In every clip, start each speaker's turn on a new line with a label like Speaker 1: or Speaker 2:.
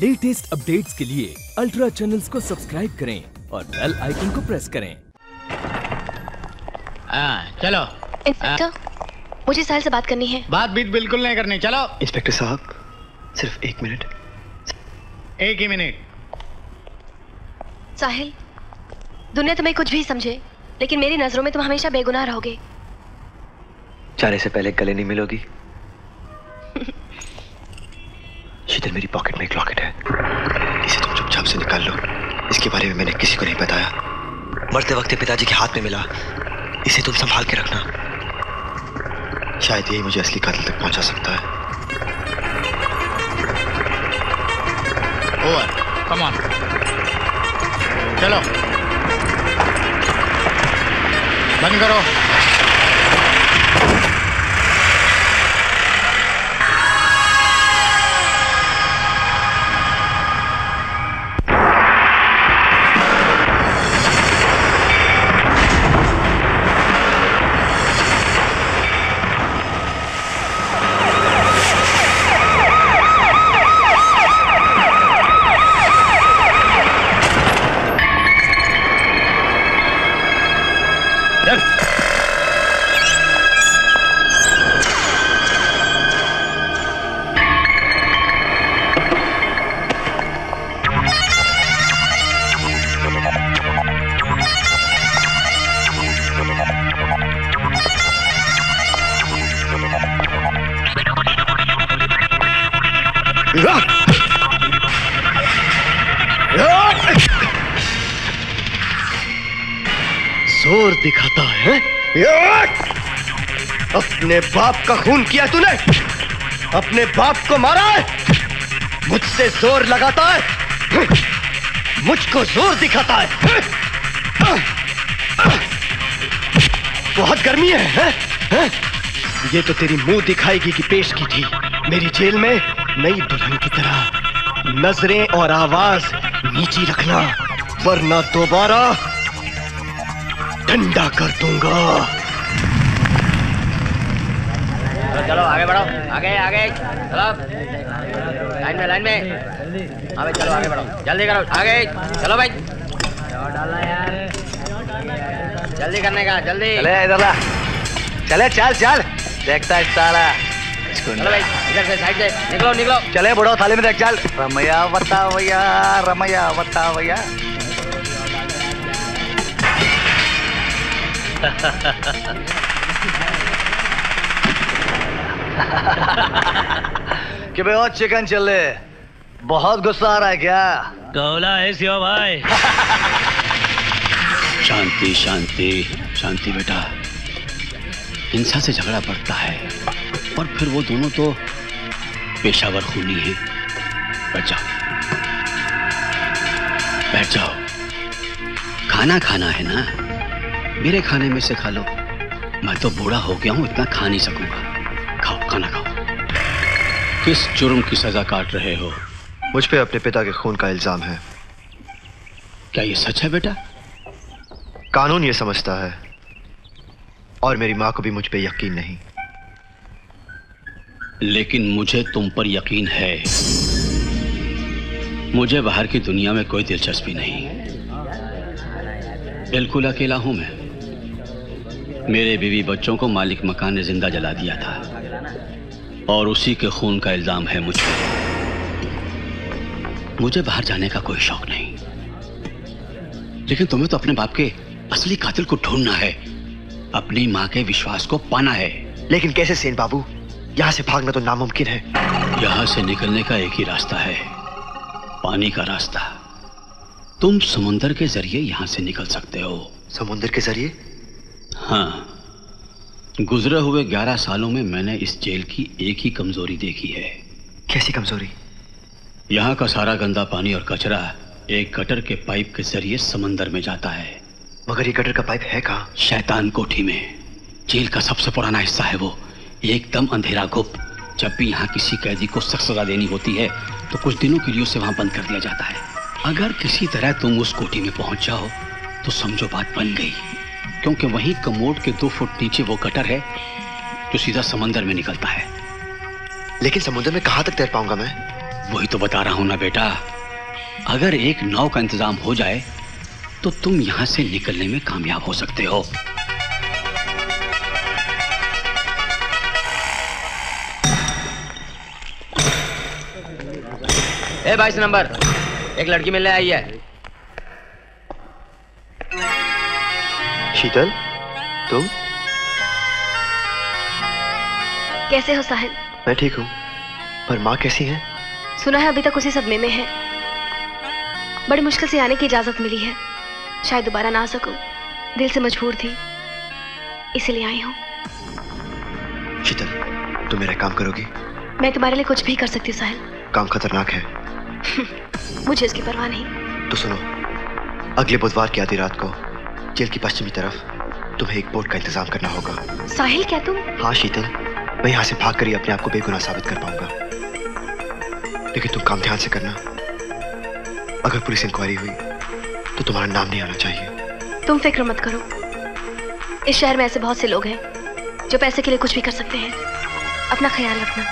Speaker 1: Latest updates के लिए ultra channels को सब्सक्राइब करें और बेल आइकन को प्रेस करें।
Speaker 2: हाँ चलो।
Speaker 3: इंस्पेक्टर मुझे साहिल से बात करनी है।
Speaker 2: बात बीत बिल्कुल नहीं करनी चलो।
Speaker 4: इंस्पेक्टर साहब सिर्फ़ एक मिनट।
Speaker 2: एक ही मिनट।
Speaker 3: साहिल दुनिया तुम्हें कुछ भी समझे लेकिन मेरी नज़रों में तुम हमेशा बेगुनाह रहोगे।
Speaker 4: जाने से पहले गले नहीं मिलोगी। शीतल मेरी पॉकेट में एक लॉकेट है। इसे तुम चुपचाप से निकाल लो। इसके बारे में मैंने किसी को नहीं बताया। मरते वक्त पिताजी के हाथ में मिला। इसे तुम संभाल के रखना। शायद यही मुझे असली कातिल तक पहुँचा सकता है।
Speaker 2: ओवर कम ऑन चलो। बंद करो।
Speaker 4: चल ज़ोर दिखाता है? अपने बाप का खून किया तूने? अपने बाप को मारा है? मुझसे ज़ोर लगाता है? मुझको ज़ोर दिखाता है? बहुत गर्मी है, है? ये तो तेरी मुँह दिखाएगी कि पेश की थी। मेरी जेल में नई दुल्हन की तरह नज़रें और आवाज़ नीची रखना वरना दोबारा ठंडा कर दूँगा।
Speaker 5: चलो चलो आगे बढ़ो। आगे आगे। चलो। लाइन में लाइन में। हाँ भाई चलो आगे बढ़ो। जल्दी करो। आगे। चलो भाई। जल्दी करने का जल्दी।
Speaker 4: चले इधर ला। चले चल चल। देखता है साला
Speaker 5: चलो भाई इधर से साइड से। निकलो निकलो।
Speaker 4: चले बुढ़ो थाली में देख चल। रमैया बता भैया। रमैया बतावैया कि भाई और चिकन चले बहुत गुस्सा आ रहा है क्या?
Speaker 6: कौला है सिवा भाई। शांति शांति शांति बेटा। हिंसा से झगड़ा पड़ता है और फिर वो दोनों तो पेशावर खूनी है। बैठ जाओ। बैठ जाओ। खाना खाना है ना? मेरे खाने में से खा लो। मैं तो बूढ़ा हो गया हूँ इतना खा नहीं सकूँगा। खाओ खाना खाओ। किस जुर्म की सजा काट रहे हो?
Speaker 4: मुझ पे अपने पिता के खून का इल्ज़ाम है।
Speaker 6: क्या ये सच है बेटा?
Speaker 4: कानून ये समझता है और मेरी माँ को भी मुझ पे यकीन नहीं।
Speaker 6: लेकिन मुझे तुम पर यकीन है। मुझे बाहर की दुनिया में कोई दिलचस्पी नहीं। बिल्कुल अकेला हूँ मैं। मेरे बीवी बच्चों को मालिक मकान ने ज़िंदा जला दिया था। और उसी के खून का इल्ज़ाम है मुझ। पर मुझे बाहर जाने का कोई शौक नहीं। लेकिन तुम्हें तो अपने बाप के असली कातिल को ढूंढना है। अपनी माँ के विश्वास को पाना है।
Speaker 4: लेकिन कैसे सेन बाबू? यहाँ से भागना तो नामुमकिन है।
Speaker 6: यहाँ से निकलने का एक ही रास्ता है। पानी का रास्ता। तुम समुंदर के ज़रिए यहाँ से निकल सकते हो।
Speaker 4: समुंदर के ज़रिए?
Speaker 6: हाँ। गुजरे हुए ग्यारह सालों में मैंने इस जेल की एक ही कमज़ोरी देखी है।
Speaker 4: कैसी कमज़ोरी?
Speaker 6: यहाँ का सारा गंदा पानी और कचरा एक गटर के पाइप के ज़रिए समंदर में जाता है।
Speaker 4: मगर ये गटर का पाइप है कहाँ?
Speaker 6: शैतान कोठी में। जेल का सबसे पुराना हिस्सा है वो। एकदम अंधेरा गुप्त। जब भी यहाँ किसी कैदी को सख्त सजा देनी होती है तो कुछ दिनों के लिए उसे वहाँ बंद कर दिया जाता है। अगर किसी तरह तुम उस कोठी में पहुँच जाओ तो समझो बात बन गई। क्योंकि वहीं कमोड के दो फुट नीचे वो गटर है जो सीधा समंदर में निकलता है।
Speaker 4: लेकिन समुद्र में कहाँ तक तैर पाऊँगा मैं?
Speaker 6: वही तो बता रहा हूँ ना बेटा। अगर एक नाव का इंतज़ाम हो जाए तो तुम यहाँ से निकलने में कामयाब हो सकते हो।
Speaker 2: ए बाईस नंबर। एक लड़की मिलने आई है।
Speaker 4: शीतल तुम?
Speaker 3: कैसे हो साहिल?
Speaker 4: मैं ठीक हूँ पर माँ कैसी है?
Speaker 3: सुना है अभी तक उसी सदमे में है। बड़ी मुश्किल से आने की इजाज़त मिली है। शायद दोबारा ना आ सकूँ। दिल से मजबूर थी इसीलिए आई हूँ।
Speaker 4: शीतल तुम मेरा काम करोगी?
Speaker 3: मैं तुम्हारे लिए कुछ भी कर सकती हूँ साहिल।
Speaker 4: काम खतरनाक है।
Speaker 3: मुझे इसकी परवाह नहीं।
Speaker 4: तो सुनो अगले बुधवार की आधी रात को जेल की पश्चिमी तरफ़ तुम्हें एक बोट का इंतज़ाम करना होगा।
Speaker 3: साहिल क्या तुम?
Speaker 4: हाँ शीतल। मैं यहाँ से भाग कर ही अपने आप को बेगुनाह साबित कर पाऊँगा। लेकिन तुम काम ध्यान से करना। अगर पुलिस इंक्वायरी हुई तो तुम्हारा नाम नहीं आना चाहिए।
Speaker 3: तुम फ़िक्र मत करो। इस शहर में ऐसे बहुत से लोग हैं जो पैसे के लिए कुछ भी कर सकते हैं। अपना ख्याल रखना।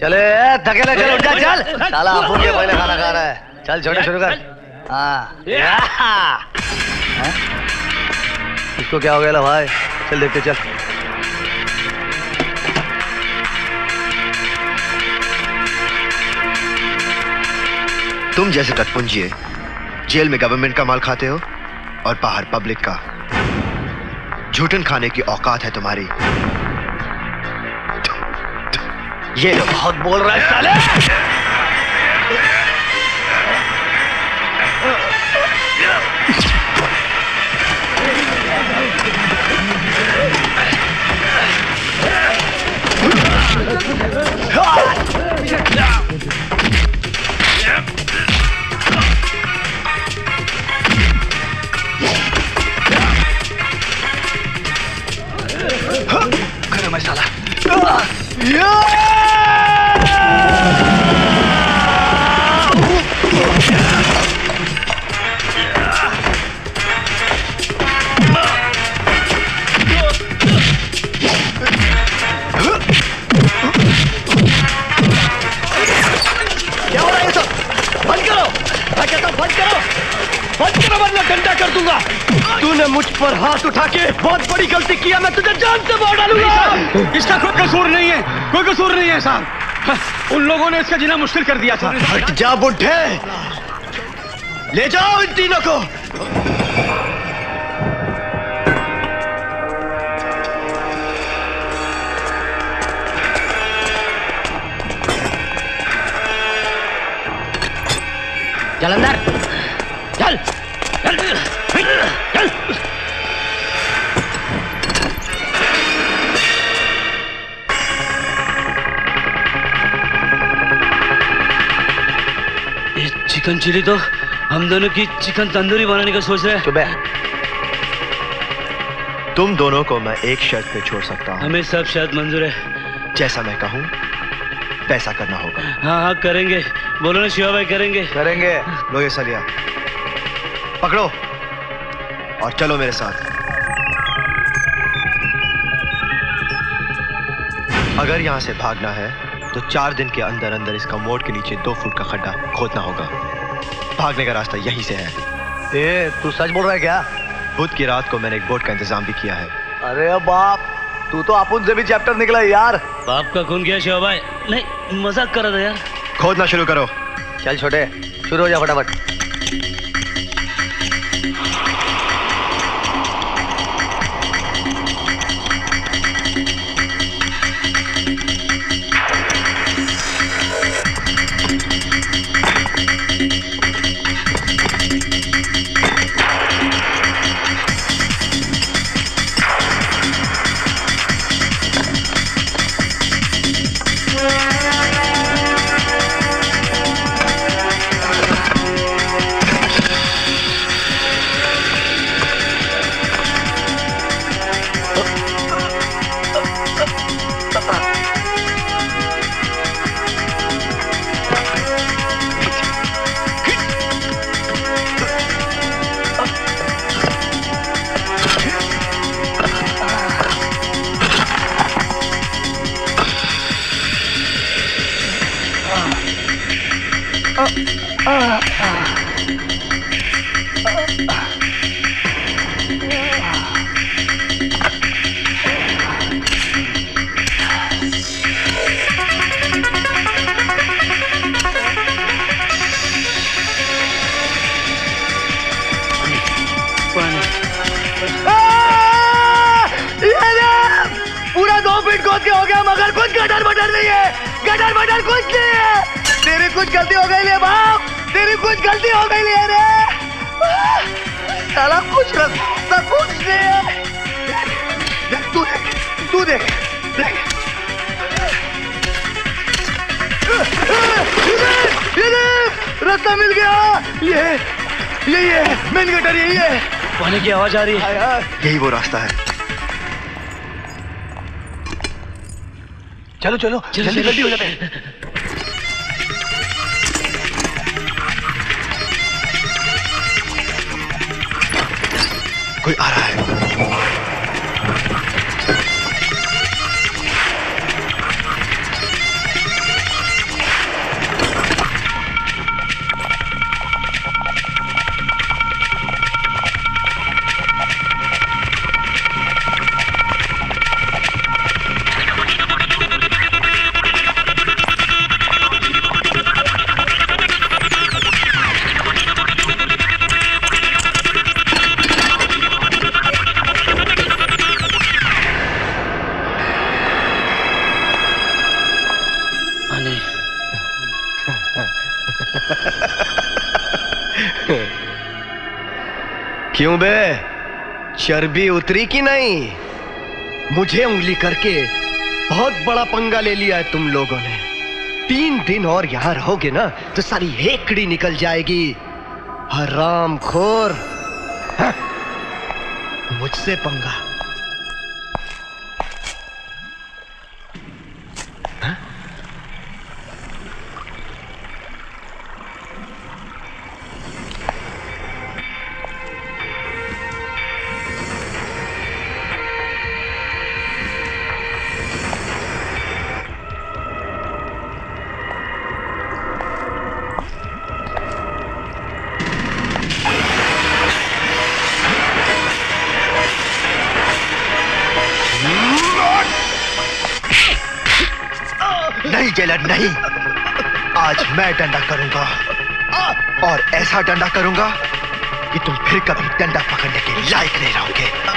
Speaker 7: चले धकेला चल उठ जा चल। साला अपुन के पहले खाना खा रहा है? चल छोटे शुरू कर। हाँ। इसको क्या हो गया ला भाई? चल देखते चल।
Speaker 4: तुम जैसे टटपुंजिए जेल में गवर्नमेंट का माल खाते हो और बाहर पब्लिक का। झूठन खाने की औकात है तुम्हारी। ये तो
Speaker 7: बहुत बोल रहा है साले।
Speaker 4: गरम
Speaker 7: कर दूँगा।
Speaker 4: तूने मुझ पर हाथ उठा के बहुत बड़ी गलती किया मैं तुझे जान से मार डालूँगा।
Speaker 6: इसका कोई कसूर नहीं है कोई कसूर नहीं है साहब। उन लोगों ने इसका जीना मुश्किल कर दिया था।
Speaker 4: हट जा बुढ़े। ले जाओ इन तीनों को।
Speaker 2: चल अंदर चल। चल।
Speaker 8: चिकन चिली तो हम दोनों की चिकन तंदूरी बनाने का सोच रहे हैं।
Speaker 7: सुबह
Speaker 4: तुम दोनों को मैं एक शर्त पे छोड़ सकता हूँ।
Speaker 8: हमें सब शर्त मंजूर है।
Speaker 4: जैसा मैं कहूँ पैसा करना होगा।
Speaker 8: हाँ हाँ करेंगे। बोलो ना शिवा भाई करेंगे।
Speaker 7: करेंगे।
Speaker 4: लो ये सलिया पकड़ो। और चलो मेरे साथ। अगर यहाँ से भागना है तो चार दिन के अंदर अंदर इसका मोड़ के नीचे दो फुट का खड्डा खोदना होगा। भागने का रास्ता यहीं से है।
Speaker 7: ए तू सच बोल रहा है क्या?
Speaker 4: बुध की रात को मैंने एक बोट का इंतज़ाम भी किया है।
Speaker 7: अरे बाप तू तो आप से भी चैप्टर निकला यार।
Speaker 8: बाप का खून किया शिवा भाई। नहीं मज़ाक कर रहा था यार।
Speaker 4: खोदना शुरू करो।
Speaker 7: चल छोटे शुरू हो जा फटाफट।
Speaker 9: खोद के हो गया मगर कुछ गटर बटर नहीं है। गटर बटर कुछ नहीं है। तेरी कुछ गलती हो गई ले बाप। तेरी कुछ गलती हो गई ले रे। साला कुछ रास्ता कुछ नहीं है। देख तू देख तू देख देख। ये देख रास्ता मिल गया। ये यही है मेन गटर यही है।
Speaker 8: पानी की आवाज़ आ रही है।
Speaker 9: यही वो रास्ता है। चलो चलो। जल्दी जल्दी हो जाते हैं। कोई आ रहा है? क्यों बे? चर्बी उतरी कि नहीं? मुझे उंगली करके बहुत बड़ा पंगा ले लिया है तुम लोगों ने। तीन दिन और यहाँ रहोगे ना तो सारी हेकड़ी निकल जाएगी। हराम खोर मुझसे पंगा। नहीं, जेलर, नहीं। आज मैं डंडा करूँगा। और ऐसा डंडा करूँगा कि तुम फिर कभी डंडा पकड़ने के लायक नहीं रहोगे।